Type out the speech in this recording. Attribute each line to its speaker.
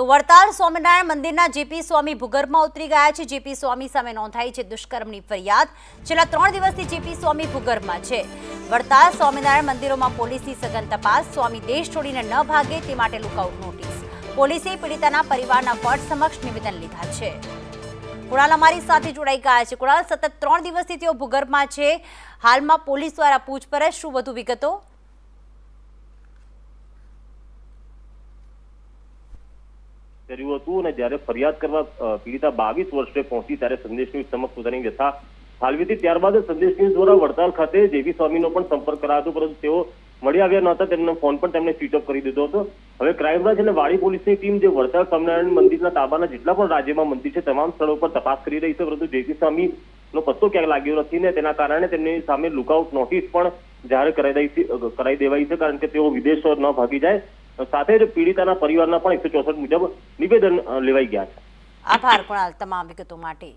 Speaker 1: તો વડતાલ સ્વામિનારાયણ મંદિરના જેપી સ્વામી ભૂગર્ભમાં ઉતરી ગયા છે. જેપી સ્વામી સામે નોંધાઈ છે દુષ્કર્મની ફરિયાદ. છેલ્લા ત્રણ દિવસથી જેપી સ્વામી ભૂગર્ભમાં છે. વડતાલ સ્વામિનારાયણ મંદિરોમાં પોલીસની સઘન તપાસ. સ્વામી દેશ છોડીને ન ભાગે તે માટે લુકઆઉટ નોટિસ પોલીસે પીડિતાના પરિવારના પટ સમક્ષ નિવેદન લીધા છે. કુણાલ અમારી સાથે જોડાઈ ગયા છે. કુણાલ, સતત ત્રણ દિવસથી તેઓ ભૂગર્ભમાં છે. હાલમાં પોલીસ દ્વારા પૂછપરછ શું વધુ વિગતો?
Speaker 2: કર્યું હતું અને જ્યારે ફરિયાદ કરવા પીડિતા બાવીસ વર્ષે પહોંચી ત્યારે સંદેશ ન્યૂઝ સમક્ષ પોતાની વ્યથા ઠાલવી હતી. ત્યારબાદ સંદેશ ન્યૂઝ દ્વારા વડતાલ ખાતે જેવી સ્વામીનો પણ સંપર્ક કરાયો હતો, પરંતુ તેઓ મળી આવ્યા નહોતા તેમનો ફોન પણ તેમણે સ્વિચ ઓફ કરી દીધો હતો. હવે ક્રાઇમ બ્રાન્ચ અને વાડી પોલીસની ટીમ જે વડતાલ સ્વામિનારાયણ મંદિરના તાબાના જેટલા પણ રાજ્યમાં મંદિર છે, તમામ સ્થળો પર તપાસ કરી રહી છે, પરંતુ જેવી સ્વામીનો પત્તો ક્યાંક લાગ્યો નથી ને તેના કારણે તેમની સામે લુકઆઉટ નોટિસ પણ જાહેર કરાઈ દેવાઈ છે, કારણ કે તેઓ વિદેશો ન ભાગી જાય. સાથે જ પીડિતાના પરિવારના પણ એકસો ચોસઠ મુજબ નિવેદન લેવાઈ ગયા છે.
Speaker 1: આભાર પણ તમામ વિગતો માટે.